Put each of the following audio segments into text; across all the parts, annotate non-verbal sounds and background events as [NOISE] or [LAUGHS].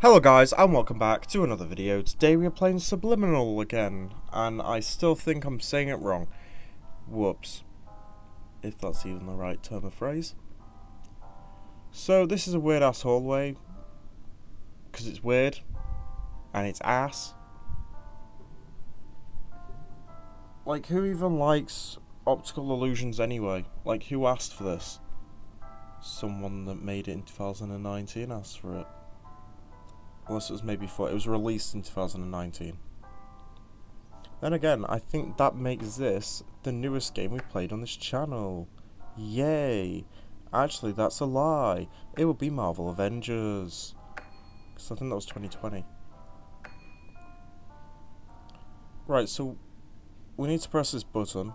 Hello guys and welcome back to another video. Today we are playing Subliminal again and I still think I'm saying it wrong. Whoops. If that's even the right term of phrase. So this is a weird ass hallway because it's weird and it's ass. Like who even likes optical illusions anyway? Like who asked for this? Someone that made it in 2019 asked for it. Unless it was maybe for it was released in 2019. Then again, I think that makes this the newest game we played on this channel. Yay! Actually, that's a lie. It would be Marvel Avengers. Because I think that was 2020. Right, so we need to press this button.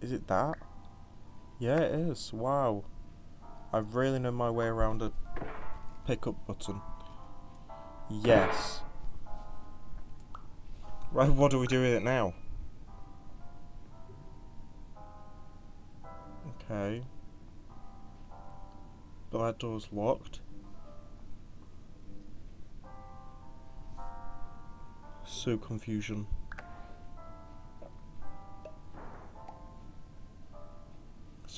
Is it that? Yeah, it is. Wow. I really know my way around a pickup button. Yes. Right, what do we do with it now? Okay. But that door's locked. So confusion.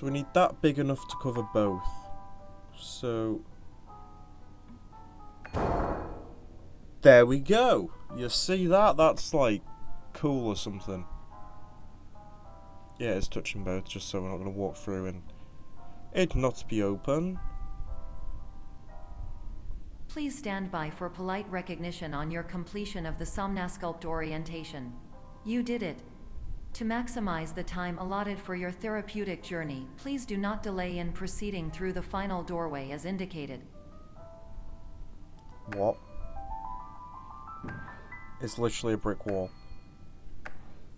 So we need that big enough to cover both. So... There we go! You see that? That's like cool or something. Yeah, it's touching both just so we're not going to walk through and it not be open. Please stand by for polite recognition on your completion of the Somnasculpt orientation. You did it. To maximize the time allotted for your therapeutic journey, please do not delay in proceeding through the final doorway as indicated. What? It's literally a brick wall.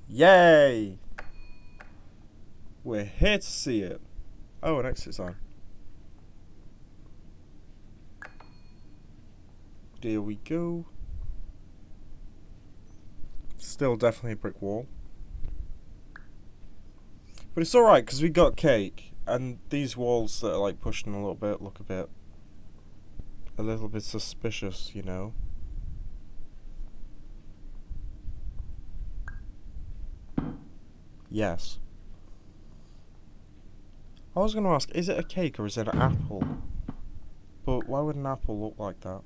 Yay! We're here to see it. Oh, an exit sign. There we go. Still definitely a brick wall. But it's alright, because we got cake, and these walls that are like pushing a little bit look a bit... a little bit suspicious, you know? Yes. I was going to ask, is it a cake or is it an apple? But why would an apple look like that?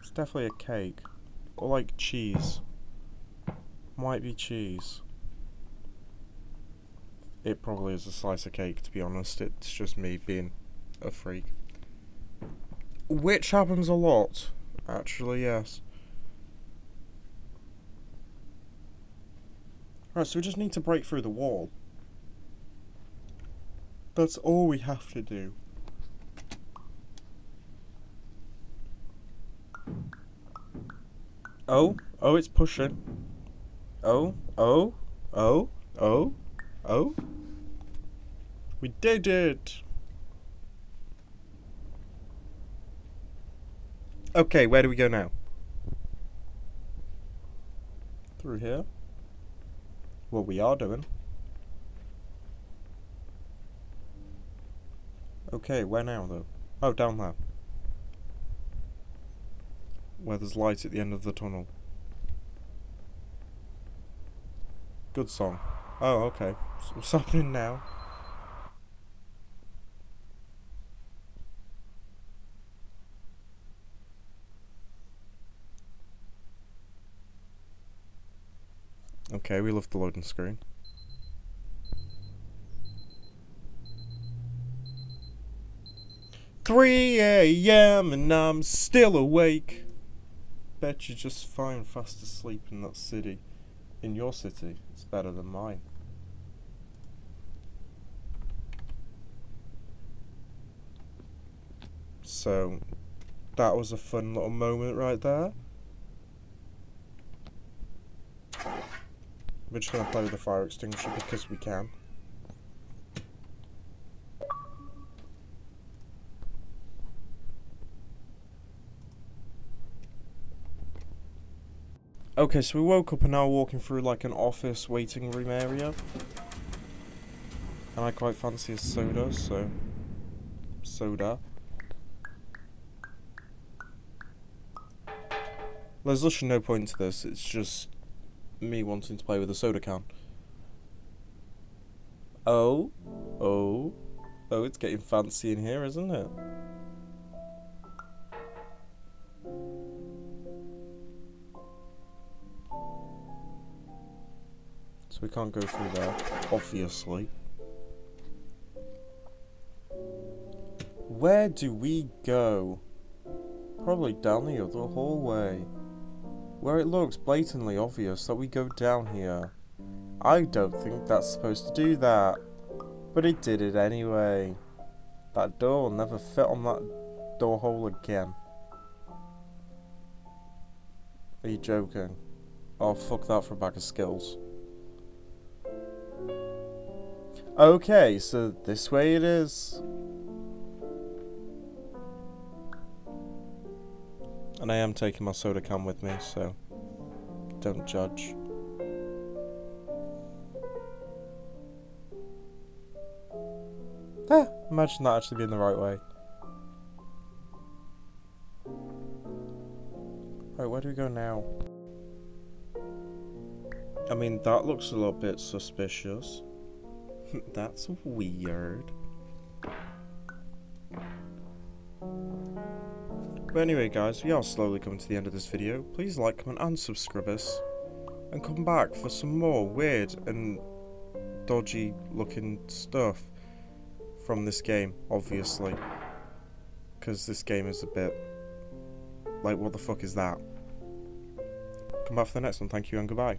It's definitely a cake. Or like cheese. Might be cheese. It probably is a slice of cake, to be honest. It's just me being a freak. Which happens a lot. Actually, yes. Right, so we just need to break through the wall. That's all we have to do. Oh, oh, it's pushing. Oh, oh, oh, oh, oh. We did it! Okay, where do we go now? Through here? What we are doing. Okay, where now though? Oh, down there. Where there's light at the end of the tunnel. Good song. Oh, okay. So what's [LAUGHS] happening now? Okay, we left the loading screen. Three a.m. and I'm still awake. Bet you're just fine fast asleep in that city. In your city, it's better than mine. So, that was a fun little moment right there. We're just going to play with the fire extinguisher because we can. Okay, so we woke up and now walking through like an office waiting room area. And I quite fancy a soda, so... Soda. There's literally no point to this, it's just me wanting to play with a soda can. Oh, oh, oh, it's getting fancy in here, isn't it? So we can't go through there, obviously. Where do we go? Probably down the other hallway. Where it looks blatantly obvious that we go down here. I don't think that's supposed to do that. But it did it anyway. That door will never fit on that door hole again. Are you joking? Oh, fuck that for a bag of skills. Okay, so this way it is. And I am taking my soda can with me, so don't judge. Ah, imagine that actually being the right way. Right, where do we go now? I mean, that looks a little bit suspicious. [LAUGHS] That's weird. But anyway guys, we are slowly coming to the end of this video. Please like, comment and subscribe us. And come back for some more weird and dodgy looking stuff from this game, obviously. Because this game is a bit... Like, what the fuck is that? Come back for the next one. Thank you and goodbye.